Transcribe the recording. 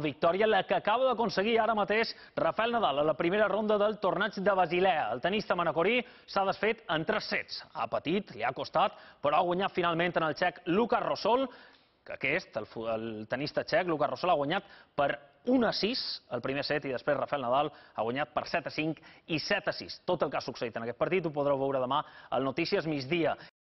Victòria, la que acaba d'aconseguir ara mateix Rafael Nadal a la primera ronda del torneig de Basilea. El tenista manacorí s'ha desfet en tres sets. Ha patit, li ha costat, però ha guanyat finalment en el xec Lucas Rosol, que aquest, el, el tenista txec, Lucas Rosol, ha guanyat per 1 a 6 el primer set i després Rafael Nadal ha guanyat per 7 a 5 i 7 a 6. Tot el que ha succeït en aquest partit ho podreu veure demà al Notícies migdia.